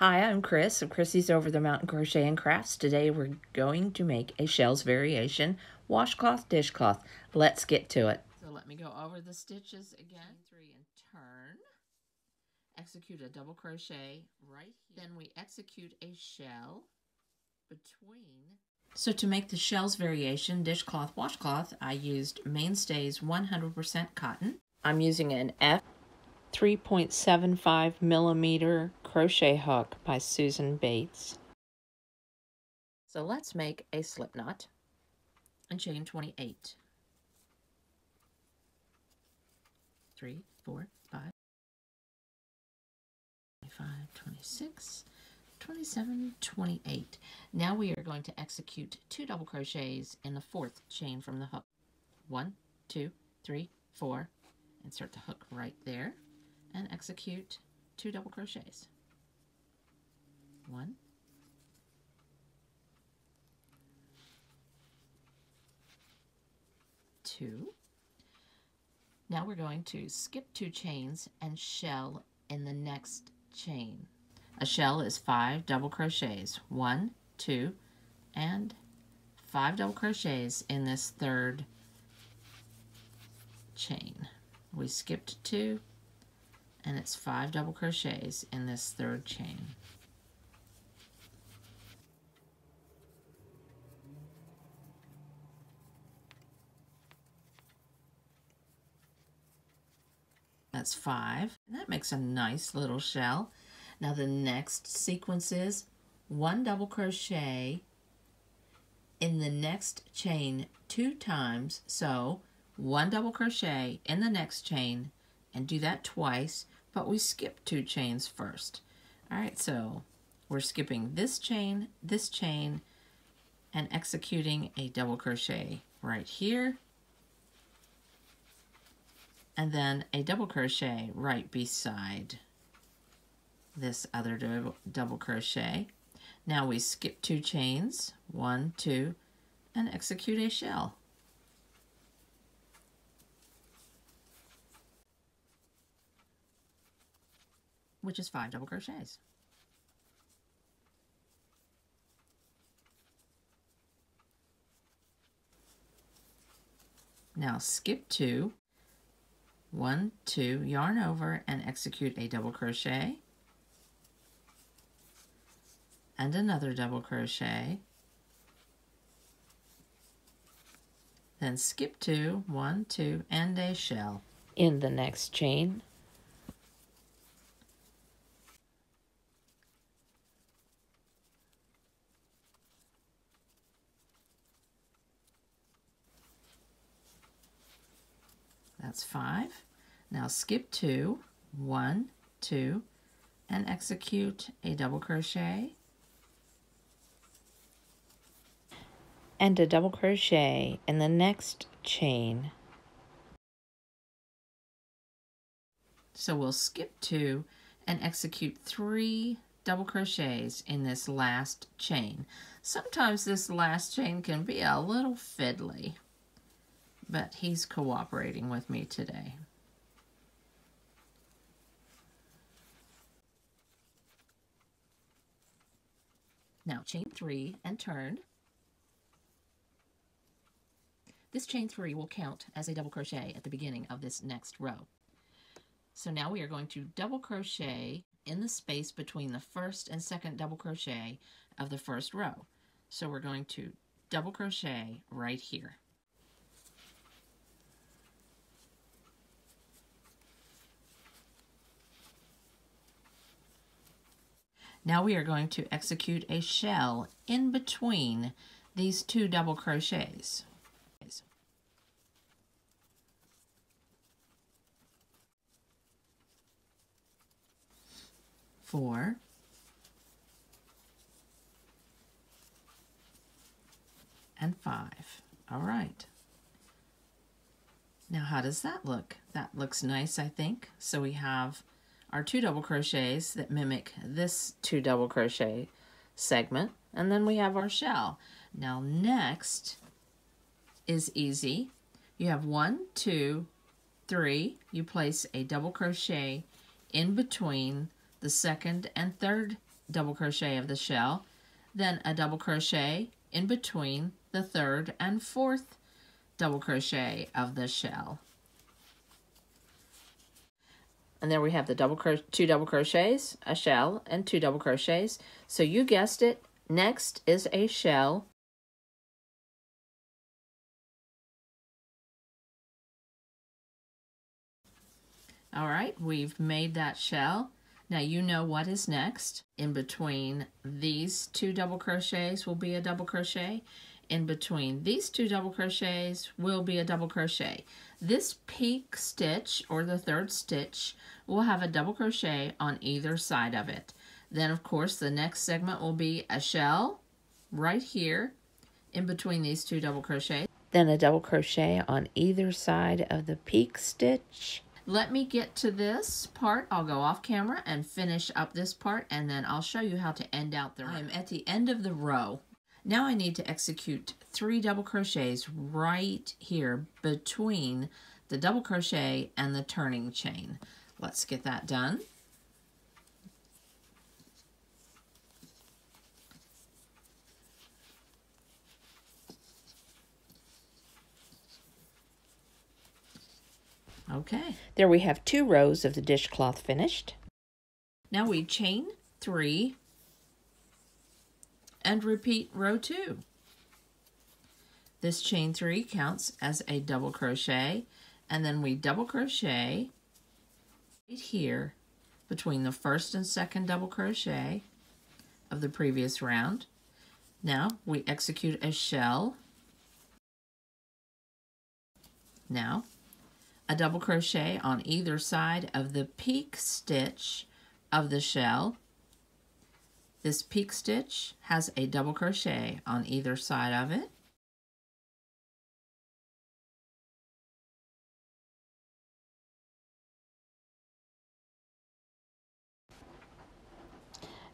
Hi, I'm Chris of Krissy's Over the Mountain Crochet and Crafts. Today we're going to make a shells variation washcloth dishcloth. Let's get to it. So let me go over the stitches again. Three and turn. Execute a double crochet right here. Then we execute a shell between. So to make the shells variation dishcloth washcloth, I used Mainstays 100% cotton. I'm using an F 3.75 millimeter crochet hook by Susan Bates. So let's make a slip knot and chain 28. 3, 4, 5, 25, 26, 27, 28. Now we are going to execute two double crochets in the fourth chain from the hook. One, two, three, four. Insert the hook right there and execute two double crochets. One, two. Now we're going to skip two chains and shell in the next chain. A shell is five double crochets. One, two, and five double crochets in this third chain. We skipped two, and it's five double crochets in this third chain. That's five. And that makes a nice little shell. Now the next sequence is one double crochet in the next chain two times. So one double crochet in the next chain and do that twice, but we skip two chains first. All right, so we're skipping this chain, this chain, and executing a double crochet right here, and then a double crochet right beside this other double crochet. Now we skip two chains, one, two, and execute a shell. which is five double crochets. Now skip two, one, two, yarn over and execute a double crochet and another double crochet. Then skip two, one, two, and a shell. In the next chain, That's five. Now skip two, one, two, and execute a double crochet and a double crochet in the next chain. So we'll skip two and execute three double crochets in this last chain. Sometimes this last chain can be a little fiddly but he's cooperating with me today. Now chain three and turn. This chain three will count as a double crochet at the beginning of this next row. So now we are going to double crochet in the space between the first and second double crochet of the first row. So we're going to double crochet right here. Now we are going to execute a shell in between these two double crochets. Four, and five. All right. Now how does that look? That looks nice, I think. So we have our two double crochets that mimic this two double crochet segment and then we have our shell. Now next is easy. You have one, two, three. You place a double crochet in between the second and third double crochet of the shell, then a double crochet in between the third and fourth double crochet of the shell. And there we have the double two double crochets, a shell, and two double crochets. So you guessed it, next is a shell. All right, we've made that shell. Now you know what is next. In between these two double crochets will be a double crochet. In between these two double crochets will be a double crochet. This peak stitch, or the third stitch, will have a double crochet on either side of it. Then, of course, the next segment will be a shell right here in between these two double crochets. Then a double crochet on either side of the peak stitch. Let me get to this part. I'll go off camera and finish up this part, and then I'll show you how to end out the row. I'm at the end of the row. Now I need to execute three double crochets right here between the double crochet and the turning chain. Let's get that done. Okay. There we have two rows of the dishcloth finished. Now we chain three and repeat row two. This chain three counts as a double crochet and then we double crochet right here between the first and second double crochet of the previous round. Now we execute a shell. Now a double crochet on either side of the peak stitch of the shell this peak stitch has a double crochet on either side of it.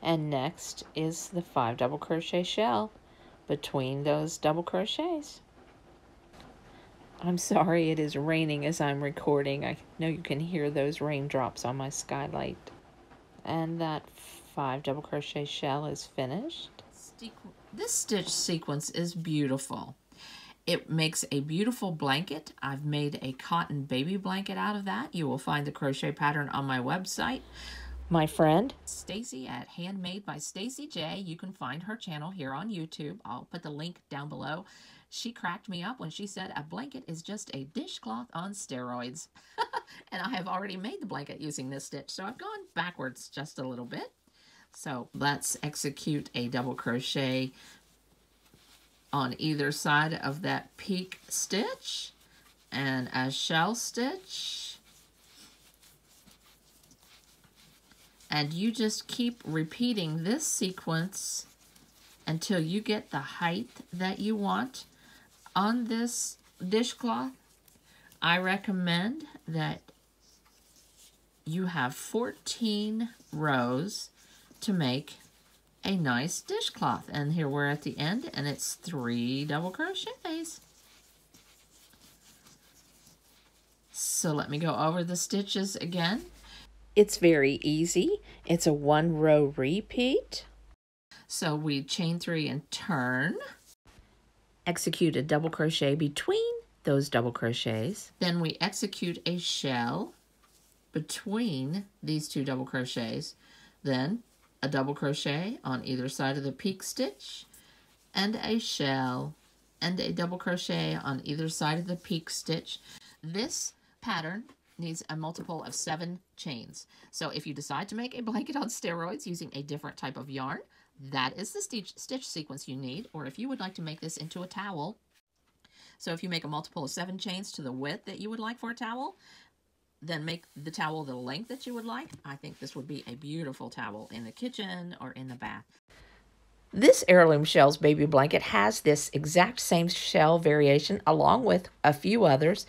And next is the five double crochet shell between those double crochets. I'm sorry it is raining as I'm recording. I know you can hear those raindrops on my skylight. And that five double crochet shell is finished. This stitch sequence is beautiful. It makes a beautiful blanket. I've made a cotton baby blanket out of that. You will find the crochet pattern on my website. My friend Stacy at Handmade by Stacy J. You can find her channel here on YouTube. I'll put the link down below. She cracked me up when she said a blanket is just a dishcloth on steroids. and I have already made the blanket using this stitch, so I've gone backwards just a little bit. So let's execute a double crochet on either side of that peak stitch and a shell stitch. And you just keep repeating this sequence until you get the height that you want on this dishcloth. I recommend that you have 14 rows to make a nice dishcloth. And here we're at the end, and it's three double crochets. So let me go over the stitches again. It's very easy. It's a one row repeat. So we chain three and turn. Execute a double crochet between those double crochets. Then we execute a shell between these two double crochets. Then a double crochet on either side of the peak stitch and a shell and a double crochet on either side of the peak stitch. This pattern needs a multiple of seven chains. So if you decide to make a blanket on steroids using a different type of yarn, that is the stitch, stitch sequence you need. Or if you would like to make this into a towel, so if you make a multiple of seven chains to the width that you would like for a towel, then make the towel the length that you would like. I think this would be a beautiful towel in the kitchen or in the bath. This Heirloom Shells baby blanket has this exact same shell variation along with a few others.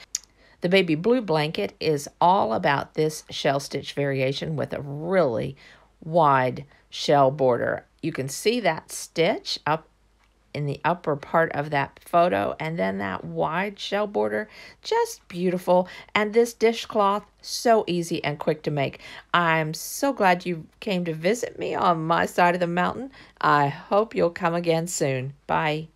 The baby blue blanket is all about this shell stitch variation with a really wide shell border. You can see that stitch up in the upper part of that photo. And then that wide shell border, just beautiful. And this dishcloth, so easy and quick to make. I'm so glad you came to visit me on my side of the mountain. I hope you'll come again soon. Bye.